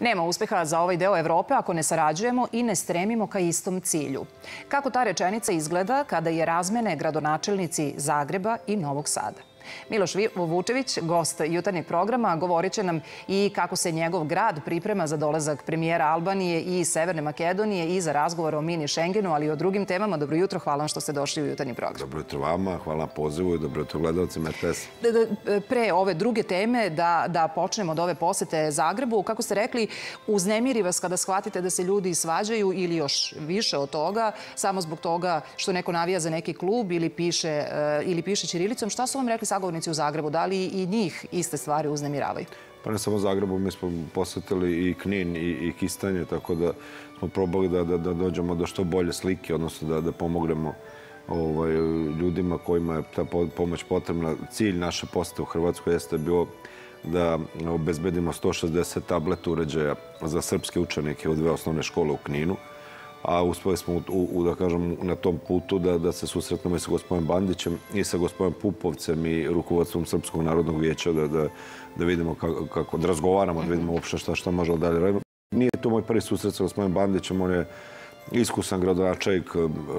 Nema uspeha za ovaj deo Evrope ako ne sarađujemo i ne stremimo ka istom cilju. Kako ta rečenica izgleda kada je razmene gradonačelnici Zagreba i Novog Sada? Miloš Vučević, gost jutarnjeg programa, govorit će nam i kako se njegov grad priprema za dolazak premijera Albanije i Severne Makedonije i za razgovor o mini Schengenu, ali i o drugim temama. Dobro jutro, hvala vam što ste došli u jutarnji program. Dobro jutro vama, hvala na pozivu i dobro jutro gledalcima RTS. Pre ove druge teme, da, da počnemo od ove posete Zagrebu, kako ste rekli, uznemiri vas kada shvatite da se ljudi svađaju ili još više od toga, samo zbog toga što neko navija za neki klub ili piše, eh, ili piše Čirilicom. Šta su vam rekli sagovornici u Zagrebu? Da li i njih iste stvari uznemiravaju? Pa ne samo Zagrebu, mi smo posetili i Knin i, i Kistanje, tako da smo probali da, da, da dođemo do što bolje slike, odnosno da, da pomognemo ovaj, ljudima kojima je ta pomoć potrebna. Cilj naše posete u Hrvatskoj jeste bilo da obezbedimo 160 tablet uređaja za srpske učenike u dve osnovne škole u Kninu a uspeli smo u, u, da kažem, na tom putu da, da se susretnemo i sa gospodinom Bandićem i sa gospodinom Pupovcem i rukovodstvom Srpskog narodnog vijeća da, da, da vidimo kako, kako da razgovaramo, da vidimo uopšte šta, šta možemo dalje raditi. Nije to moj prvi susret sa gospodinom Bandićem, on je iskusan gradonačajik,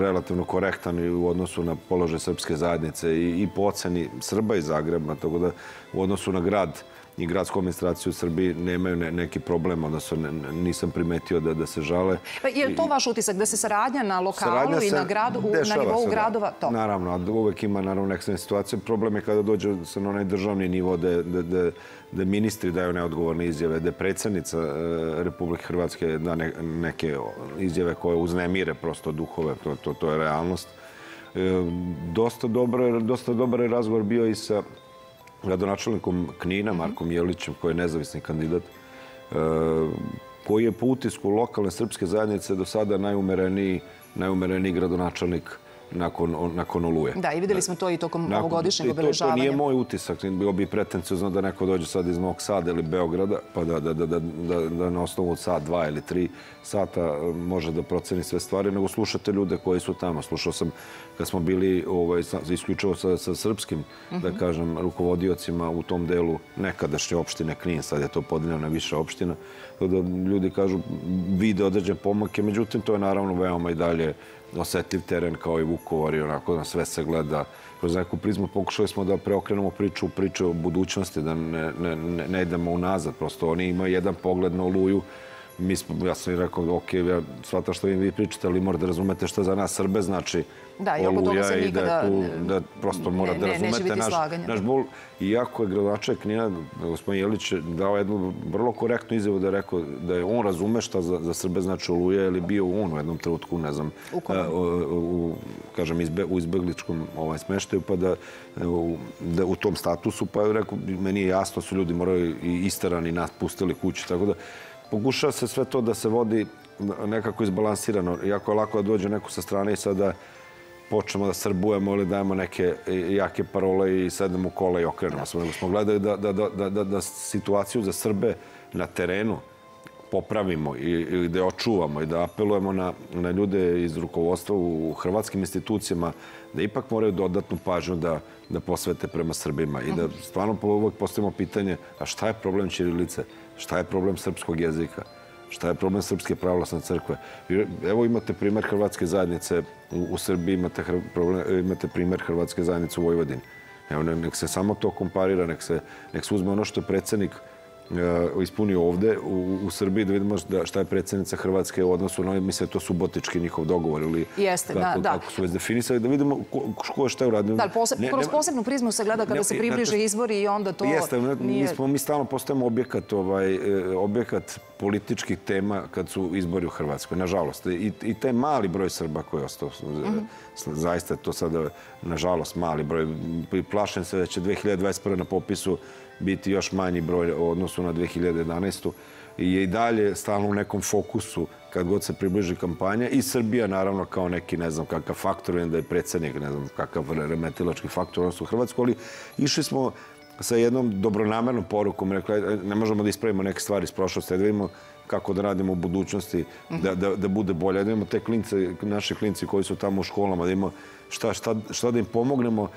relativno korektan u odnosu na položaj srpske zajednice i, i po oceni Srba iz Zagreba, tako da u odnosu na grad i gradsku administraciju u Srbiji nemaju ne, neki problem, odnosno nisam primetio da, da se žale. Pa je li to vaš utisak, da se saradnja na lokalu i na, gradu, na nivou se, gradova? To. Naravno, uvek ima naravno ekstremne situacije. Problem je kada dođe se na onaj državni nivo da, da, da, da ministri daju neodgovorne izjave, da predsednica e, Republike Hrvatske da ne, neke izjave koje uznemire prosto duhove, to, to, to je realnost. E, dosta, dobro, dosta dobar je razgovor bio i sa gradonačelnikom Knina, Markom Jelićem, koji je nezavisni kandidat, e, koji je po utisku lokalne srpske zajednice do sada najumereniji, najumereniji gradonačelnik nakon, nakon oluje. Da, i videli smo to i tokom nakon, ovogodišnjeg obeležavanja. To, to nije moj utisak, bilo bi pretencijozno da neko dođe sad iz Novog Sada ili Beograda, pa da, da, da, da, da, da na osnovu sat, dva ili tri sata e, može da proceni sve stvari, nego slušate ljude koji su tamo. Slušao sam kad smo bili ovaj, isključivo sa, sa srpskim, uh -huh. da mhm. kažem, rukovodiocima u tom delu nekadašnje opštine Knin, sad je to podeljeno na više opština, da ljudi kažu vide određene pomake, međutim to je naravno veoma i dalje osetljiv teren kao i Vukovar i onako na sve se gleda kroz neku prizmu. Pokušali smo da preokrenemo priču, priču o budućnosti, da ne, ne, ne idemo unazad. Prosto oni imaju jedan pogled na oluju mi smo, ja sam i rekao, ok, ja shvatam što vi pričate, ali morate da razumete što za nas Srbe znači da, i se nikada... Da, tu, da prosto mora da razumete naš, naš bol. Iako je gradonačaj Knina, gospodin Jelić, dao jednu vrlo korektnu izjavu da je rekao da je on razume šta za, za Srbe znači Oluja, ili bio on u jednom trenutku, ne znam, u, u, u kažem, izbe, u izbegličkom ovaj, smeštaju, pa da u, da u tom statusu, pa je rekao, meni je jasno, su ljudi morali i istarani nas pustili kući, tako da pokušava se sve to da se vodi nekako izbalansirano. Jako je lako da dođe neko sa strane i sada počnemo da srbujemo ili dajemo neke jake parole i sedemo u kola i okrenemo se. Nego smo gledali da, da, da, da, da situaciju za Srbe na terenu popravimo ili da očuvamo i da apelujemo na, na ljude iz rukovodstva u hrvatskim institucijama da ipak moraju dodatnu pažnju da, da posvete prema Srbima i da stvarno uvek postavimo pitanje a šta je problem Ćirilice? Šta je problem srpskog jezika? Šta je problem Srpske pravoslavne crkve? Evo imate primer Hrvatske zajednice u, u Srbiji, imate, problem, imate primer Hrvatske zajednice u Vojvodini. Evo, nek se samo to komparira, nek se, nek se uzme ono što je predsednik uh, ispunio ovde u, u Srbiji, da vidimo da, šta je predsednica Hrvatske u odnosu na, mislim, to subotički njihov dogovor ili Jeste, kako, da, kako su već definisali, da vidimo ko, ko šta je uradio. Da, poseb, ne, kroz posebnu prizmu se gleda kada ne, se približe ne, izbori i onda to jeste, nije... Mi, smo, mi stalno postajemo objekat, ovaj, e, objekat političkih tema kad su izbori u Hrvatskoj, nažalost. I, i taj mali broj Srba koji je ostao, mm -hmm. zaista to sada, nažalost, mali broj. Plašen se da će 2021. na popisu biti još manji broj u odnosu na 2011. I je i dalje stalno u nekom fokusu kad god se približi kampanja i Srbija naravno kao neki ne znam kakav faktor, da je predsednik, ne znam kakav remetilački faktor odnosno u Hrvatsku, ali išli smo sa jednom dobronamernom porukom. Rekla, ne možemo da ispravimo neke stvari iz prošlosti, da vidimo kako da radimo u budućnosti, da, da, da bude bolje. Da imamo te klince, naše klinci koji su tamo u školama, da imamo šta, šta, šta da im pomognemo.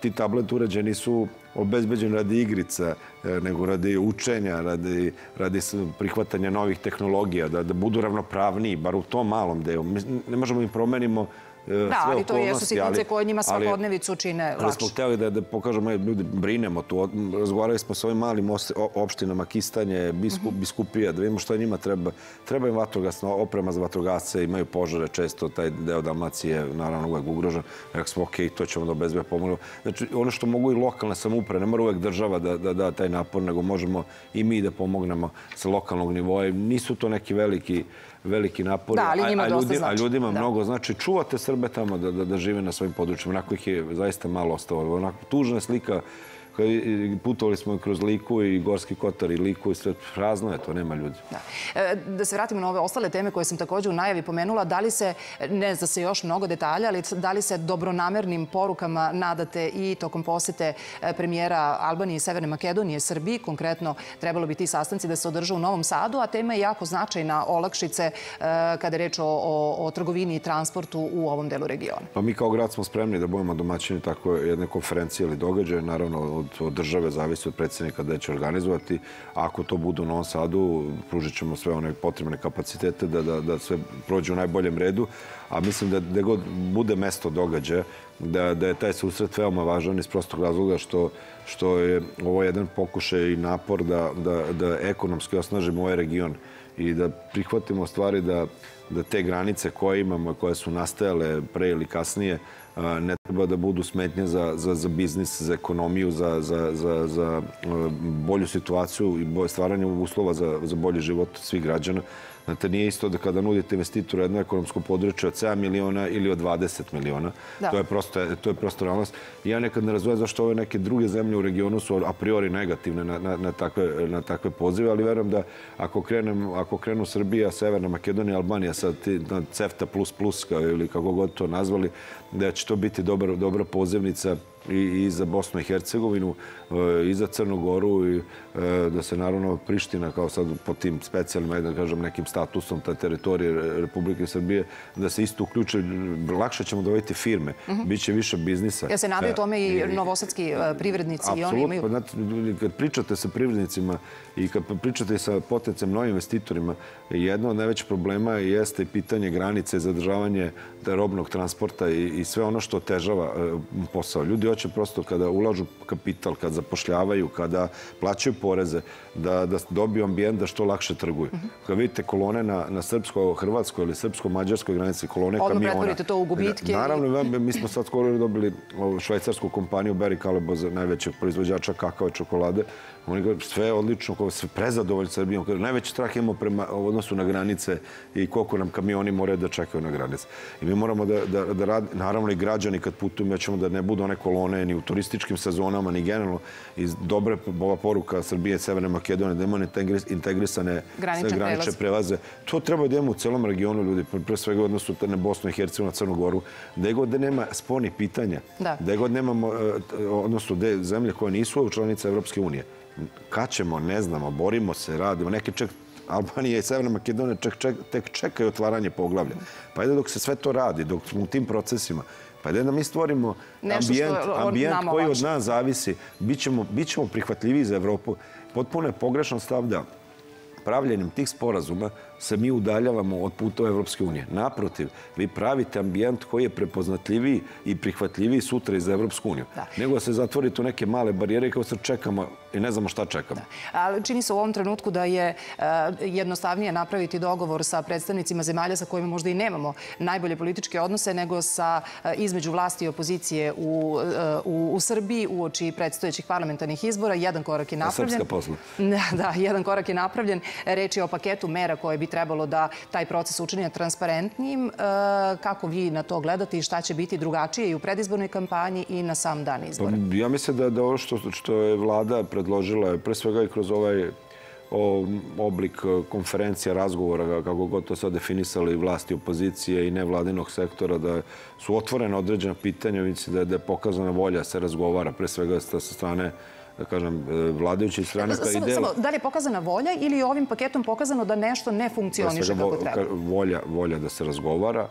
Ti tablet uređaji nisu obezbeđeni radi igrica, e, nego radi učenja, radi, radi prihvatanja novih tehnologija, da, da budu ravnopravniji, bar u tom malom delu. Ne možemo im promenimo E, da, ali to jesu sitnice koje njima svakodnevicu čine lakše. Ali smo htjeli da, da pokažemo, ljudi, brinemo tu. Razgovarali smo s ovim malim opštinama, Kistanje, biskup, mhm. Biskupija, da vidimo što njima treba. Treba im vatrogasna oprema za vatrogasce, imaju požare često, taj deo Dalmacije naravno uvek ugrožen. Rekli smo, ok, to ćemo da obezbe pomoći. Znači, ono što mogu i lokalne samouprave, ne mora uvek država da, da da taj napor, nego možemo i mi da pomognemo sa lokalnog nivoja. Nisu to neki veliki veliki napori. Da, ali njima a, a dosta znači. A ljudima da. mnogo znači. Čuvate Srbe tamo da, da, da žive na svojim područjima. Onako ih je zaista malo ostalo. Onako tužna slika putovali smo kroz Liku i Gorski Kotar i Liku i sve prazno je to, nema ljudi. Da. E, da se vratimo na ove ostale teme koje sam također u najavi pomenula, da li se, ne zna se još mnogo detalja, ali da li se dobronamernim porukama nadate i tokom posete e, premijera Albanije i Severne Makedonije, Srbiji, konkretno trebalo bi ti sastanci da se održa u Novom Sadu, a tema je jako značajna olakšice e, kada je reč o, o, o trgovini i transportu u ovom delu regiona. Pa mi kao grad smo spremni da budemo domaćini tako jedne konferencije ili događaje, naravno od, od države, zavisi od predsjednika da će organizovati. Ako to bude u Novom Sadu, pružit ćemo sve one potrebne kapacitete da, da, da sve prođe u najboljem redu. A mislim da gde god bude mesto događaja, da, da je taj susret veoma važan iz prostog razloga što, što je ovo jedan pokušaj i napor da, da, da ekonomski osnažimo ovaj region i da prihvatimo stvari da, da te granice koje imamo, koje su nastajale pre ili kasnije, ne treba da budu smetnje za, za, za biznis, za ekonomiju, za, za, za, za bolju situaciju i stvaranje uslova za, za bolji život svih građana. Znate, nije isto da kada nudite investitoru jedno ekonomsko područje od 7 miliona ili od 20 miliona. Da. To, je prosto, to je prosto realnost. Ja nekad ne razumijem zašto ove neke druge zemlje u regionu su a priori negativne na, na, na, takve, na takve pozive, ali verujem da ako, krenem, ako krenu Srbija, Severna Makedonija, Albanija sa CEFTA++, ili kako god to nazvali, da će to biti dobra, dobra pozivnica i, i za Bosnu i Hercegovinu, e, i za Crnu Goru i e, da se naravno Priština kao sad po tim specijalnim, da kažem, nekim statusom ta teritorije Republike Srbije, da se isto uključe, lakše ćemo dovesti firme, mhm. bit će više biznisa. Ja se nadaju e, tome i novosadski privrednici i oni imaju... Apsolutno, kad pričate sa privrednicima i kad pričate sa potencem novim investitorima, jedno od najvećih problema jeste pitanje granice, zadržavanje robnog transporta i, i sve ono što otežava posao. Ljudi hoće prosto kada ulažu kapital, kada zapošljavaju, kada plaćaju poreze, da, da dobiju ambijent da što lakše trguju. Mm -hmm. Kada vidite kolone na, na srpsko-hrvatskoj ili srpsko-mađarskoj granici, kolone Odmah kamiona. Odmah pretvorite to u gubitke. Naravno, mi smo sad skoro dobili švajcarsku kompaniju Barry Callebaut, najvećeg proizvođača kakao i čokolade. Oni kažu sve odlično, sve prezadovoljni Srbijom. Najveći strah imamo prema odnosu na granice i koliko nam kamioni moraju da čekaju na granice. I mi moramo da, da, da rad, naravno i građani kad putujemo, ja ćemo da ne budu one kolone ni u turističkim sezonama, ni generalno. I dobra ova poruka Srbije Severne Makedonije, da imamo integrisane granične, granične prelaze. To treba da imamo u celom regionu ljudi, pre svega odnosu na Bosnu i Hercegovinu, Crnu Goru, da je god da nema sponi pitanja, da, da je god nemamo, e, odnosno da zemlje koje nisu članice Evropske unije, kad ćemo, ne znamo, borimo se, radimo, neke čak Albanija i Severna Makedonija ček, ček, tek čekaju otvaranje poglavlja. Pa ide dok se sve to radi, dok smo u tim procesima, pa da mi stvorimo ambijent, ambijent koji od nas zavisi, bit ćemo, bit ćemo prihvatljiviji za Evropu. Potpuno je pogrešan stav da pravljenjem tih sporazuma se mi udaljavamo od puta Evropske unije. Naprotiv, vi pravite ambijent koji je prepoznatljiviji i prihvatljiviji sutra iz Evropsku uniju. Da. Nego se zatvorite u neke male barijere kao se čekamo i ne znamo šta čekamo. Da. Ali čini se u ovom trenutku da je uh, jednostavnije napraviti dogovor sa predstavnicima zemalja sa kojima možda i nemamo najbolje političke odnose nego sa uh, između vlasti i opozicije u, uh, u, u Srbiji u oči predstojećih parlamentarnih izbora. Jedan korak je napravljen. Srpska posla. Da, da, jedan korak je napravljen. Reč je o paketu mera koje bi trebalo da taj proces učini transparentnijim. E, kako vi na to gledate i šta će biti drugačije i u predizbornoj kampanji i na sam dan izbora? Pa, ja mislim da, da ovo što, što je vlada predložila, pre svega i kroz ovaj o, oblik konferencija, razgovora, kako god to sad definisali vlasti opozicije i nevladinog sektora, da su otvorene određena pitanja, da je, da je pokazana volja da se razgovara, pre svega sa strane da kažem, vladajućih stranaka i dela... Da li je pokazana volja ili je ovim paketom pokazano da nešto ne funkcioniše kako treba? Volja, volja da se razgovara.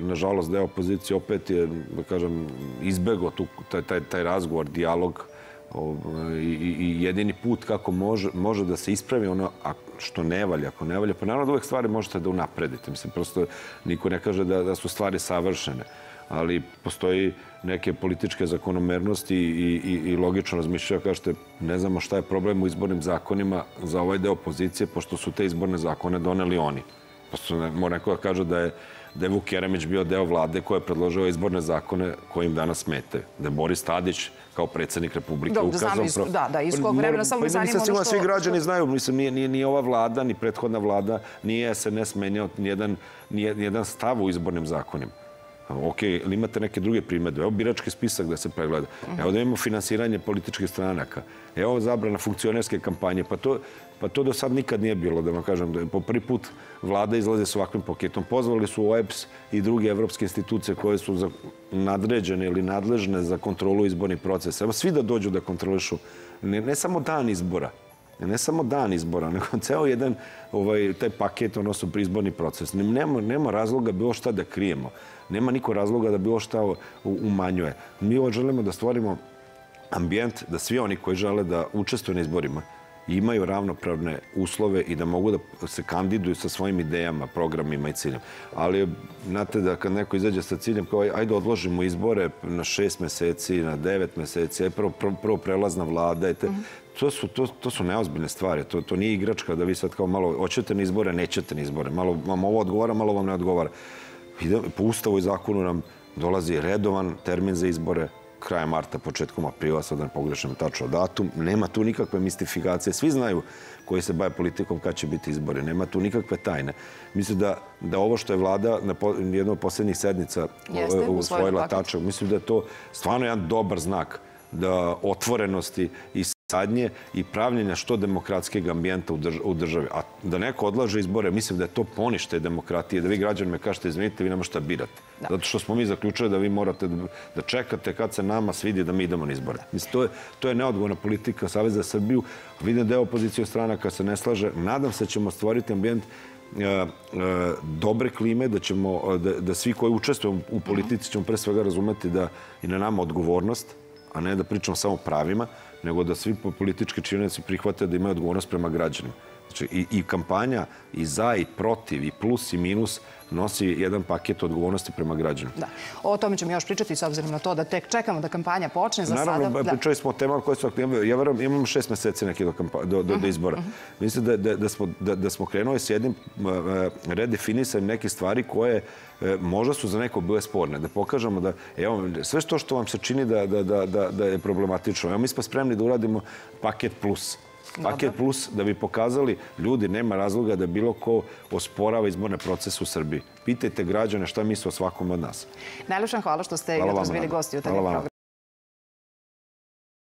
Nažalost, deo opozicije opet je, da kažem, izbego tu, taj, taj, taj razgovor, dijalog, ovaj, i, i jedini put kako može, može da se ispravi ono što ne valja, ako ne valja, pa naravno da uvek stvari možete da unapredite. Mislim, prosto niko ne kaže da, da su stvari savršene ali postoji neke političke zakonomernosti i, i, i logično razmišljaju, kažete, ne znamo šta je problem u izbornim zakonima za ovaj deo opozicije, pošto su te izborne zakone doneli oni. Posto ne, mora neko da kaže da je, da je Vuk Jeremić bio deo vlade koja je predložila izborne zakone kojim danas smete. Da je Boris Tadić kao predsednik Republike Dobro, da ukazao... Znam, da, da, iz kog vremena samo pa, zanima ono što... Svi građani znaju, mislim, nije, nije, nije ova vlada, ni prethodna vlada, nije SNS menjao nijedan, nijedan stav u izbornim zakonima. Ok, ili imate neke druge primedbe? Evo birački spisak da se pregleda. Evo da imamo finansiranje političkih stranaka. Evo zabrana funkcionerske kampanje. Pa to, pa to do sad nikad nije bilo, da vam kažem. Da po prvi put vlada izlaze s ovakvim paketom. Pozvali su OEPS i druge evropske institucije koje su nadređene ili nadležne za kontrolu izbornih procesa. Evo svi da dođu da kontrolišu ne, ne samo dan izbora, ne samo dan izbora, nego ceo jedan ovaj, taj paket, odnosno prizborni proces. Nema, nema razloga bilo šta da krijemo. Nema niko razloga da bilo šta umanjuje. Mi ovo želimo da stvorimo ambijent da svi oni koji žele da učestvuju na izborima imaju ravnopravne uslove i da mogu da se kandiduju sa svojim idejama, programima i ciljem. Ali, znate da kad neko izađe sa ciljem kao ajde odložimo izbore na šest meseci, na devet meseci, je prvo, prvo, prelazna vlada, te, mm to su, to, to su neozbiljne stvari. To, to nije igračka da vi sad kao malo hoćete na izbore, nećete na izbore. Malo vam ovo odgovara, malo vam ne odgovara. Po ustavu i zakonu nam dolazi redovan termin za izbore, kraja marta, početkom aprila, sad da ne pogrešam tačno datum. Nema tu nikakve mistifikacije. Svi znaju koji se baje politikom kad će biti izbore. Nema tu nikakve tajne. Mislim da, da ovo što je vlada na po, jednoj od poslednjih sednica Jeste, usvojila tačno, mislim da je to stvarno jedan dobar znak da otvorenosti i sadnje i pravljenja što demokratskijeg ambijenta u državi. A da neko odlaže izbore, mislim da je to ponište demokratije, da vi građanima kažete, izvinite, vi nema šta birate. Da. Zato što smo mi zaključili da vi morate da čekate kad se nama svidi da mi idemo na izbore. Mislim, to je, to je neodgovorna politika Saveza za Srbiju. Vidim da je opozicija stranaka se ne slaže. Nadam se da ćemo stvoriti ambijent e, e, dobre klime, da ćemo, da, da svi koji učestvuju u politici ćemo pre svega razumeti da i na nama odgovornost, a ne da pričamo samo pravima, nego da svi politički činjenici prihvate da imaju odgovornost prema građanima. Znači, i, i kampanja i za i protiv i plus i minus nosi jedan paket odgovornosti prema građanima. Da. O tome ćemo još pričati s obzirom na to da tek čekamo da kampanja počne za Naravno, sada. Naravno, pričali smo o temama koje su. Ja verujem, imamo šest meseci neki do, kampa, do, do, do mhm, izbora. Uh mhm. -huh. Mislim da, da, da, smo, da, da smo krenuli s jednim uh, redefinisanjem nekih stvari koje uh, možda su za neko bile sporne. Da pokažemo da, evo, sve što što vam se čini da, da, da, da, da je problematično. Evo, mi smo spremni da uradimo paket plus Paket plus da bi pokazali ljudi nema razloga da bilo ko osporava izborne procese u Srbiji. Pitajte građane šta misle o svakom od nas. Najlepšan hvala što ste jutros bili gosti u programu.